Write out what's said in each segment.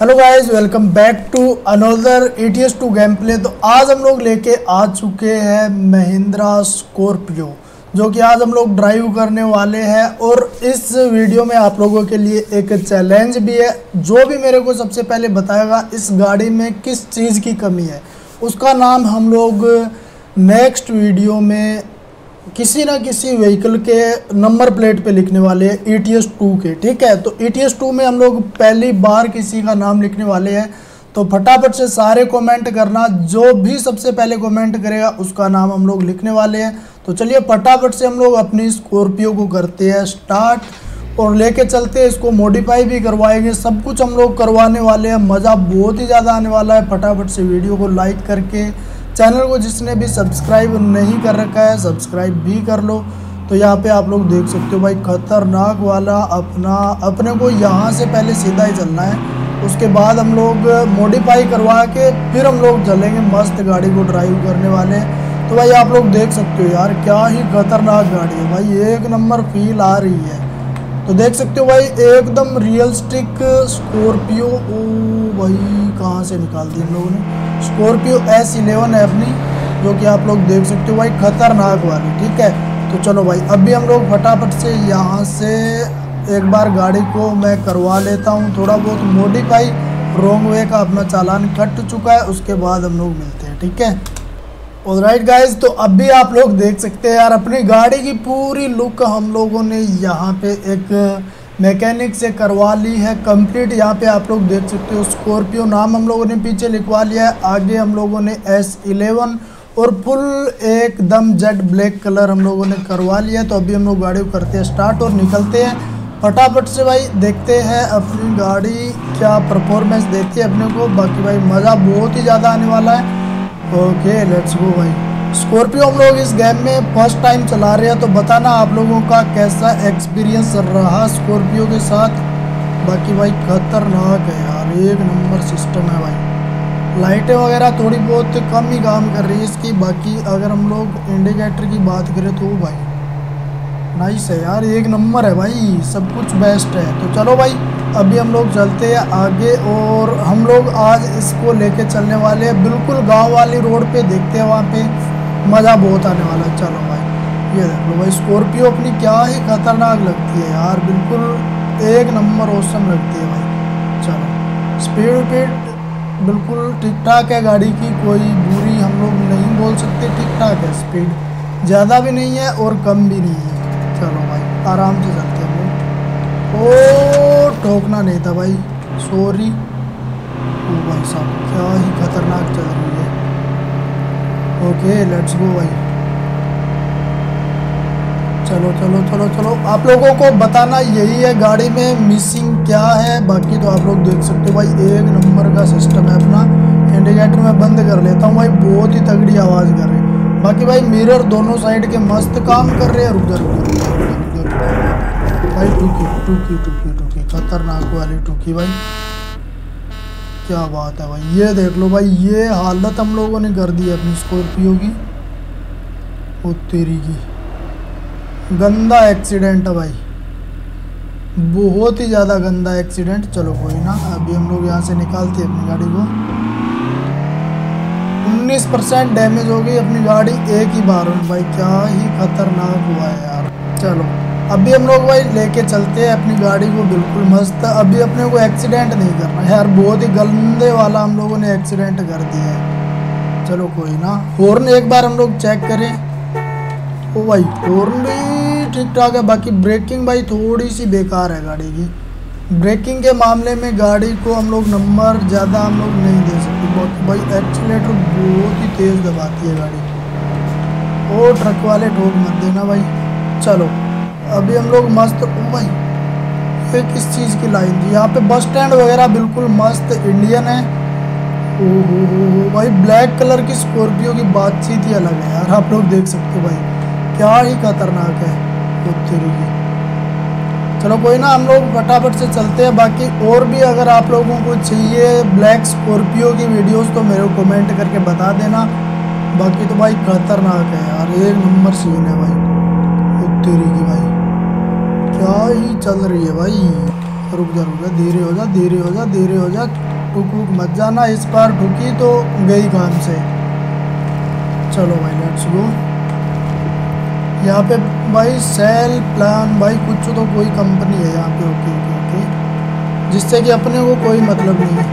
Hello guys welcome back to another A T S two gameplay तो आज हम लोग लेके आ चुके हैं महिंद्रा स्कॉर्पियो, जो कि आज हम लोग ड्राइव करने वाले हैं। और इस वीडियो में आप लोगों के लिए एक चैलेंज भी है, जो भी मेरे को सबसे पहले बताएगा, इस गाड़ी में किस चीज़ की कमी है। उसका नाम हम लोग नेक्स्ट वीडियो में किसी ना किसी व्हीकल के नंबर प्लेट पे लिखने वाले हैं ई टी एस टू के, ठीक है? तो ई टी एस टू में हम लोग पहली बार किसी का नाम लिखने वाले हैं। तो फटाफट से सारे कमेंट करना। जो भी सबसे पहले कमेंट करेगा, उसका नाम हम लोग लिखने वाले हैं। तो चलिए फटाफट से हम लोग अपनी स्कॉर्पियो को करते हैं स्टार्ट और लेके चलते हैं, इसको मॉडिफाई भी करवाएँगे। सब कुछ हम लोग करवाने वाले हैं। मज़ा बहुत ही ज़्यादा आने वाला है। फटाफट से वीडियो को लाइक करके। चैनल को जिसने भी सब्सक्राइब नहीं कर रखा है, सब्सक्राइब भी कर लो। तो यहाँ पे आप लोग देख सकते हो भाई, खतरनाक वाला अपना, अपने को यहाँ से पहले सीधा ही चलना है। उसके बाद हम लोग मॉडिफाई करवा के फिर हम लोग चलेंगे मस्त गाड़ी को ड्राइव करने वाले। तो भाई आप लोग देख सकते हो यार, क्या ही खतरनाक गाड़ी है। भाई एक नंबर फील आ रही है। तो देख सकते हो भाई, एकदम रियलिस्टिक स्कॉर्पियो ओ भाई, कहाँ से निकाल दी इन लोगों ने? स्कॉर्पियो एस इलेवन है अपनी, जो कि आप लोग देख सकते हो भाई, खतरनाक वाली, ठीक है? तो चलो भाई अभी हम लोग फटाफट से यहाँ से एक बार गाड़ी को मैं करवा लेता हूँ, थोड़ा बहुत मोडिफाई रोंग वे का अपना चालान कट चुका है, उसके बाद हम लोग मिलते हैं, ठीक है? और राइट गाइज़ तो अभी आप लोग देख सकते हैं यार, अपनी गाड़ी की पूरी लुक हम लोगों ने यहाँ पे एक मैकेनिक से करवा ली है कंप्लीट यहाँ पे आप लोग देख सकते हो स्कॉर्पियो नाम हम लोगों ने पीछे लिखवा लिया है, आगे हम लोगों ने एस इलेवन और फुल एकदम जेड ब्लैक कलर हम लोगों ने करवा लिया तो अभी हम लोग गाड़ी को करते हैं स्टार्ट और निकलते हैं। फटाफट से भाई देखते हैं अपनी गाड़ी क्या परफॉर्मेंस देती है अपने को, बाकी भाई मज़ा बहुत ही ज़्यादा आने वाला है। ओके लेट्स गो भाई। स्कॉर्पियो हम लोग इस गेम में फ़र्स्ट टाइम चला रहे हैं तो बताना आप लोगों का कैसा एक्सपीरियंस रहा स्कॉर्पियो के साथ? बाकी भाई, खतरनाक है यार, एक नंबर सिस्टम है भाई। लाइटें वगैरह थोड़ी बहुत कम ही काम कर रही है इसकी, बाकी अगर हम लोग इंडिकेटर की बात करें तो भाई नाइस है यार, एक नंबर है भाई, सब कुछ बेस्ट है। तो चलो भाई अभी हम लोग चलते हैं आगे और हम लोग आज इसको लेके चलने वाले हैं। बिल्कुल गाँव वाली रोड पे देखते हैं, वहाँ पे मज़ा बहुत आने वाला है। चलो भाई, ये देख लो भाई, स्कॉर्पियो अपनी क्या ही खतरनाक लगती है यार, बिल्कुल एक नंबर औसम लगती है भाई। चलो स्पीड वीड बिल्कुल ठीक ठाक है, गाड़ी की कोई बुरी हम लोग नहीं बोल सकते ठीक ठाक है स्पीड ज़्यादा भी नहीं है और कम भी नहीं है। चलो भाई, आराम से चलते हैं ओ ठोकना नहीं था भाई। सॉरी ओ भाई साहब, क्या ही खतरनाक चल रही है। ओके लेट्स गो भाई। चलो चलो चलो चलो। आप लोगों को बताना यही है, गाड़ी में मिसिंग क्या है? बाकी तो आप लोग देख सकते हो भाई, एक नंबर का सिस्टम है अपना। इंडिकेटर में बंद कर लेता हूँ भाई, बहुत ही तगड़ी आवाज़ कर रहे हैं। बाकी भाई मिरर दोनों साइड के मस्त काम कर रहे हैं रुक रुक भाई टूकी टूकी टूकी टूकी, खतरनाक वाली टूकी भाई। क्या बात है भाई। ये देख लो भाई, ये हालत हम लोगों ने कर दी है अपनी स्कॉर्पियो की। ओ तेरी की। गंदा एक्सीडेंट है भाई। बहुत ही ज़्यादा गंदा एक्सीडेंट चलो कोई ना, अभी हम लोग यहाँ से निकालते हैं अपनी गाड़ी को। 19 परसेंट डैमेज हो गई अपनी गाड़ी। एक ही बार भाई, क्या ही खतरनाक हुआ है यार। चलो। अभी हम लोग भाई लेके चलते हैं अपनी गाड़ी को बिल्कुल मस्त। अभी अपने को एक्सीडेंट नहीं करना। यार, बहुत ही गंदे वाला हम लोगों ने एक्सीडेंट कर दिया है। चलो कोई ना। हॉर्न एक बार हम लोग चेक करें। ओ भाई हॉर्न भी ठीक ठाक है। बाकी ब्रेकिंग भाई थोड़ी सी बेकार है गाड़ी की। ब्रेकिंग के मामले में गाड़ी को हम लोग नंबर ज़्यादा हम लोग नहीं दे सकते। बहुत भाई एक्सीटर बहुत ही तेज़ दबाती है गाड़ी। ओ ट्रक वाले ठोक मत देना भाई। चलो। अभी हम लोग मस्त ओ ये किस चीज़ की लाइन थी। यहाँ पे बस स्टैंड वगैरह बिल्कुल मस्त इंडियन है। ओ हो हो भाई ब्लैक कलर की स्कॉर्पियो की बातचीत ही अलग है यार। आप लोग देख सकते हो भाई। क्या ही खतरनाक है तेरी की। चलो कोई ना, हम लोग फटाफट से चलते हैं। बाकी और भी अगर आप लोगों को चाहिए ब्लैक स्कॉर्पियो की वीडियोस तो मेरे को कमेंट करके बता देना। बाकी तो भाई खतरनाक है यार। एक नंबर सीन है भाई। तेरी की भाई। क्या ही चल रही है भाई? रुक जा रुक जा धीरे हो जा धीरे हो जा धीरे हो जा। टुक वुक मत जाना, इस बार ठुकी तो गई काम से। चलो भाई लेट्स गो यहाँ पे भाई सेल प्लान भाई कुछ तो कोई कंपनी है यहाँ पे। ओके ओके ओके जिससे कि अपने को कोई मतलब नहीं है।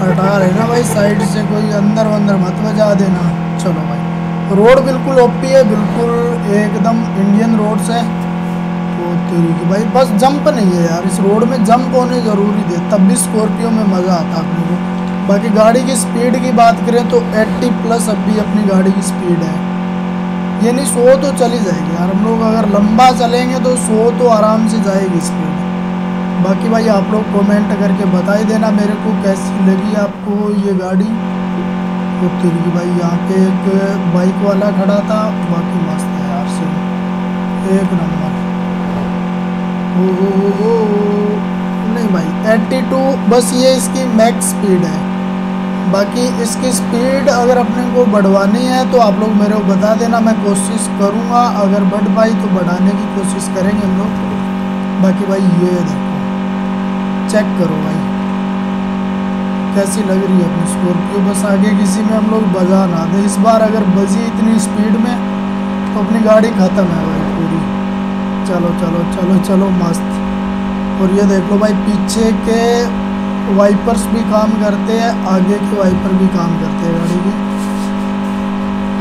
हटा रहे ना भाई साइड से कोई, अंदर वंदर मत बजा देना। चलो भाई। रोड बिल्कुल ओपी है, बिल्कुल एकदम इंडियन रोड्स है। तेरी की भाई बस जंप नहीं है यार, इस रोड में जंप होने ज़रूरी थे, तब भी स्कॉर्पियो में मज़ा आता अपने को। बाकी गाड़ी की स्पीड की बात करें तो 80 प्लस अब भी अपनी गाड़ी की स्पीड है। ये नहीं, सौ तो चली जाएगी यार, हम लोग अगर लंबा चलेंगे तो सौ तो आराम से जाएगी स्पीड। बाकी भाई आप लोग कमेंट करके बता ही देना मेरे को कैसी लगी आपको ये गाड़ी। तो तेरी भाई यहाँ पे एक बाइक वाला खड़ा था, बाकी मस्त है यार से एक नंबर। नहीं भाई 82 बस ये इसकी मैक्स स्पीड है। बाकी इसकी स्पीड अगर अपने को बढ़वानी है तो आप लोग मेरे को बता देना, मैं कोशिश करूँगा। अगर बढ़ पाई तो बढ़ाने की कोशिश करेंगे हम लोग। बाकी भाई ये देखो चेक करो भाई। कैसी लग रही है अपनी स्कॉर्पियो बस आगे किसी में हम लोग बजा ना दे? इस बार अगर बजी इतनी स्पीड में तो अपनी गाड़ी ख़त्म है भाई। चलो चलो चलो चलो, मस्त। और ये देख लो भाई, पीछे के वाइपर्स भी काम करते हैं, आगे के वाइपर भी काम करते हैं गाड़ी की।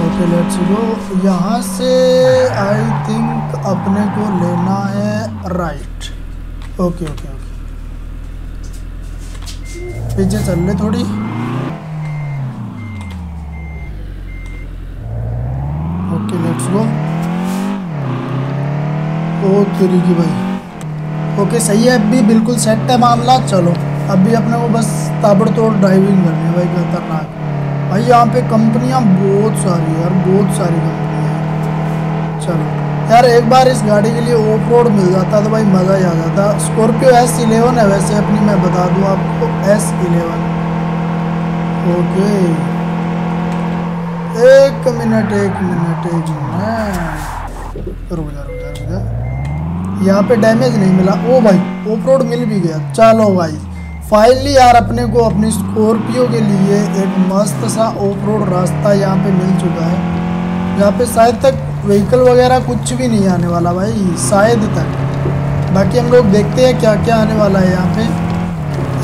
ओके लेट्स गो यहाँ से आई थिंक अपने को लेना है राइट ओके ओके ओके पीछे चल ले थोड़ी। ओके लेट्स गो ओ तेरी की भाई। ओके, सही है, अभी बिल्कुल सेट है मामला, चलो। अभी अपने को बस ताबड़तोड़ ड्राइविंग करनी है भाई, खतरनाक। भाई, यहाँ पे कंपनियाँ बहुत सारी है यार, बहुत सारी कंपनियाँ हैं। चलो। यार, एक बार इस गाड़ी के लिए ऑफ़ रोड मिल जाता तो भाई मज़ा ही आ जाता। स्कॉर्पियो एस इलेवन है वैसे, अपनी मैं बता दूँ आपको एस इलेवन ओके। एक मिनट एक मिनट एक मिनट। रुक जा। यहाँ पे डैमेज नहीं मिला। ओ भाई ऑफ़ रोड मिल भी गया। चलो भाई फाइनली यार अपने को अपनी स्कॉर्पियो के लिए एक मस्त सा ऑफ़ रोड रास्ता यहाँ पे मिल चुका है। यहाँ पे शायद तक व्हीकल वगैरह कुछ भी नहीं आने वाला भाई, शायद तक। बाकी हम लोग देखते हैं क्या क्या आने वाला है यहाँ पे।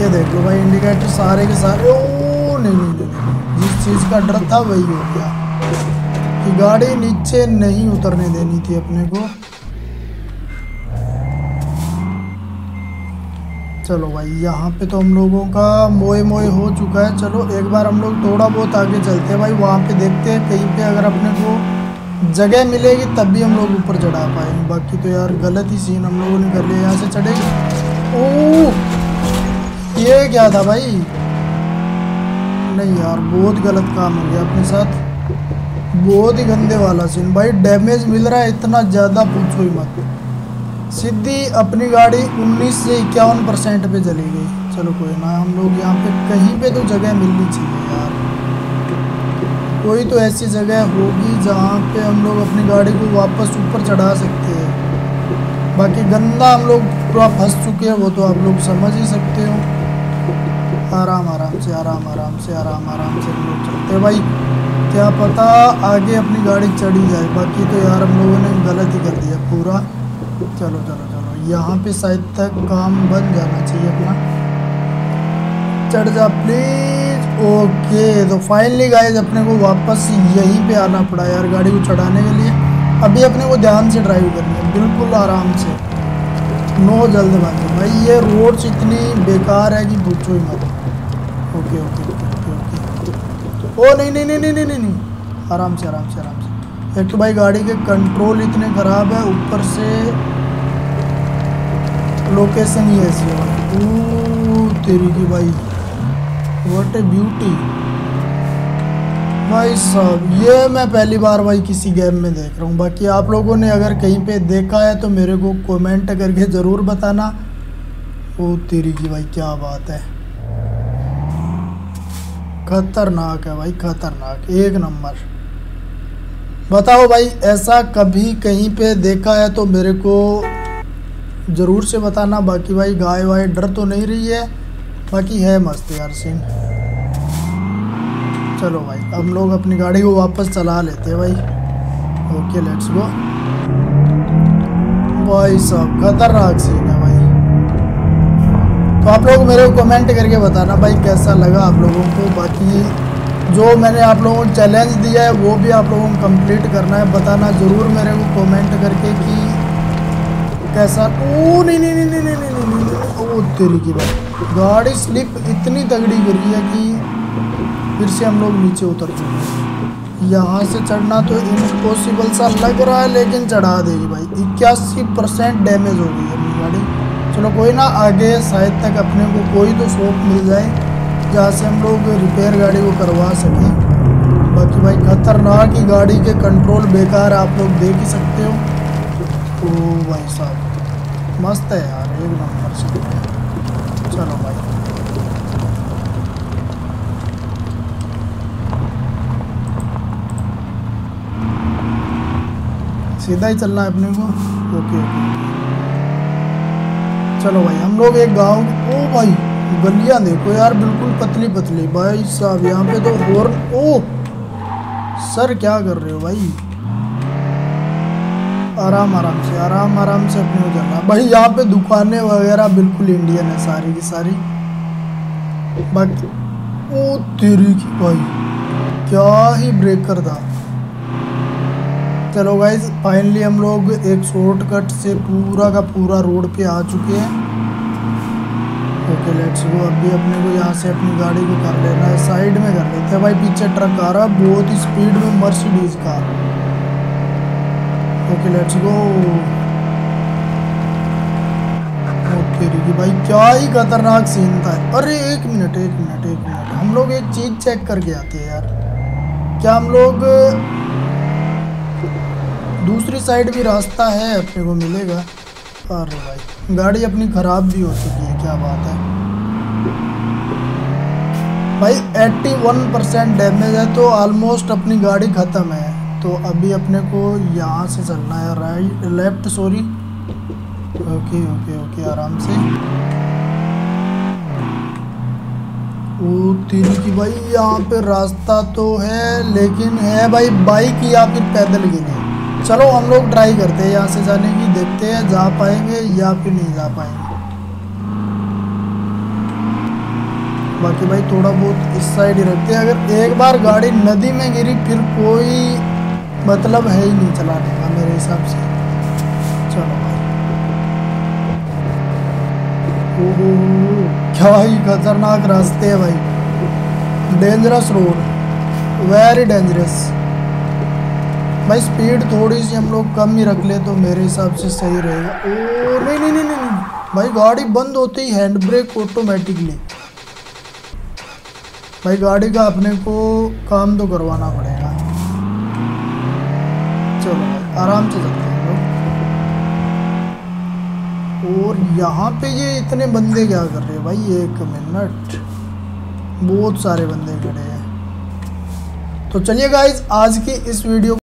ये देख लो भाई इंडिकेटर सारे के सारे ओ, नहीं नहीं नहीं। जिस चीज़ का डर था, वही हो गया। कि गाड़ी नीचे नहीं उतरने देनी थी अपने को। चलो भाई, यहाँ पे तो हम लोगों का मोए मोए हो चुका है। चलो, एक बार हम लोग थोड़ा बहुत आगे चलते हैं भाई, वहाँ पे देखते हैं, कहीं पे अगर अपने को जगह मिलेगी, तब भी हम लोग ऊपर चढ़ा पाएँगे। बाकी तो यार, गलत ही सीन हम लोगों ने कर लिया, यहाँ से चढ़ेगी। ओह, ये क्या था भाई? नहीं यार, बहुत गलत काम हो गया अपने साथ। बहुत ही गंदे वाला सीन भाई डैमेज मिल रहा है, इतना ज़्यादा पूछो ही मत। सीधी अपनी गाड़ी 19 से इक्यावन परसेंट पे चली गई। चलो कोई ना, हम लोग यहाँ पे कहीं पे तो जगह मिलनी चाहिए यार। कोई तो ऐसी जगह होगी जहाँ पे हम लोग अपनी गाड़ी को वापस ऊपर चढ़ा सकते हैं। बाकी गंदा हम लोग पूरा फंस चुके हैं, वो तो आप लोग समझ ही सकते हो। आराम आराम से, आराम आराम से, आराम आराम से हम लोग चलते भाई, क्या पता आगे अपनी गाड़ी चढ़ी जाए। बाकी तो यार हम लोगों ने गलत ही कर दिया, पूरा। चलो चलो चलो। यहाँ पे शायद तक काम बन जाना चाहिए अपना। चढ़ जा प्लीज़ ओके तो फाइनली गाइज़ अपने को वापस यहीं पे आना पड़ा यार गाड़ी को चढ़ाने के लिए। अभी अपने को ध्यान से ड्राइव करनी है, बिल्कुल आराम से। नो जल्दबाजी। भाई, ये रोड्स इतनी बेकार है कि पूछो ही मत। ओके ओके ओके ओके ओ नहीं नहीं नहीं नहीं नहीं नहीं। आराम से आराम से आराम से। एक तो भाई गाड़ी के कंट्रोल इतने ख़राब है, ऊपर से लोकेशन ही ऐसी है। भाई तेरी की भाई। व्हाट ए ब्यूटी भाई साहब, ये मैं पहली बार भाई किसी गेम में देख रहा हूँ। बाकी आप लोगों ने अगर कहीं पे देखा है तो मेरे को कमेंट करके ज़रूर बताना। ओ तेरी की भाई, क्या बात है। खतरनाक है भाई, खतरनाक। एक नंबर। बताओ भाई, ऐसा कभी कहीं पे देखा है तो मेरे को ज़रूर से बताना। बाकी भाई, गाय वाय, डर तो नहीं रही है। बाकी है मस्त यार सीन चलो भाई, हम लोग अपनी गाड़ी को वापस चला लेते हैं भाई। ओके लेट्स गो भाई साहब, खतरनाक सीन है भाई। तो आप लोग मेरे को कमेंट करके बताना भाई, कैसा लगा आप लोगों को? बाकी जो मैंने आप लोगों को चैलेंज दिया है, वो भी आप लोगों को कंप्लीट करना है। बताना ज़रूर मेरे को कमेंट करके कि कैसा ओ नहीं नहीं नहीं नहीं नहीं नहीं नहीं नहीं ओ तेरी की बात। गाड़ी स्लिप इतनी तगड़ी करी है कि फिर से हम लोग नीचे उतर चुके हैं। यहाँ से चढ़ना तो इम्पॉसिबल सा लग रहा है, लेकिन चढ़ा देगी भाई। इक्यासी परसेंट डैमेज हो गई है अपनी गाड़ी। चलो कोई ना, आगे शायद तक अपने को कोई तो शॉप मिल जाए। जहाँ से हम लोग रिपेयर गाड़ी को करवा सकें। बाकी भाई, खतरनाक ही गाड़ी के कंट्रोल बेकार आप लोग देख ही सकते हो। ओ भाई साहब, मस्त है यार, एक नंबर से। चलो भाई। सीधा ही चलना है अपने को? Okay okay. चलो भाई, हम लोग एक गाँव ओ भाई। गलियाँ देखो यार, बिल्कुल पतली पतली। भाई साहब, यहाँ पे तो और ओ! सर, क्या कर रहे हो भाई? आराम आराम से, आराम आराम से अपने जाना। भाई, यहाँ पे दुकानें वगैरह बिल्कुल इंडियन है, सारी की सारी। बाकी ओ तेरी की भाई, क्या ही ब्रेकर था। चलो गाइज़ फाइनली हम लोग एक शॉर्टकट से पूरा का पूरा रोड पे आ चुके हैं। ओके लेट्स गो अभी अपने को यहाँ से अपनी गाड़ी को कर लेना है साइड में कर लेते हैं। भाई, पीछे ट्रक आ रहा है, बहुत ही स्पीड में मर्सिडीज का okay let's go okay Ricky भाई, क्या ही खतरनाक सीन था। अरे, एक मिनट एक मिनट एक मिनट हम लोग एक चीज़ चेक करके आते हैं यार। क्या हम लोग दूसरी साइड भी रास्ता है, अपने को मिलेगा? अरे भाई, गाड़ी अपनी ख़राब भी हो चुकी है। क्या बात है? भाई 81 परसेंट डैमेज है तो ऑलमोस्ट अपनी गाड़ी ख़त्म है। तो अभी अपने को यहाँ से चलना है right left sorry okay okay okay आराम से। ओ, तीन की भाई, यहाँ पे रास्ता तो है, लेकिन है भाई बाइक या फिर पैदल के लिए चलो, हम लोग ट्राई करते हैं यहाँ से जाने की, देखते हैं, जा पाएँगे या फिर नहीं जा पाएँगे। बाकी भाई थोड़ा बहुत इस साइड ही रखते हैं। अगर एक बार गाड़ी नदी में गिरी, फिर कोई मतलब है ही नहीं चलाने का मेरे हिसाब से। चलो भाई। ओहो, क्या ही खतरनाक रास्ते है भाई। डेंजरस रोड वेरी डेंजरस भाई स्पीड थोड़ी सी हम लोग कम ही रख ले तो मेरे हिसाब से सही रहेगा। ओ, नहीं नहीं नहीं नहीं भाई गाड़ी बंद होते ही हैंड ब्रेक ऑटोमेटिकली भाई गाड़ी का अपने को काम तो करवाना पड़ेगा। चलो आराम से चलते हैं लोग। और यहाँ पे ये इतने बंदे क्या कर रहे हैं भाई? एक मिनट। बहुत सारे बंदे खड़े हैं। तो चलिए गाइज़ आज की इस वीडियो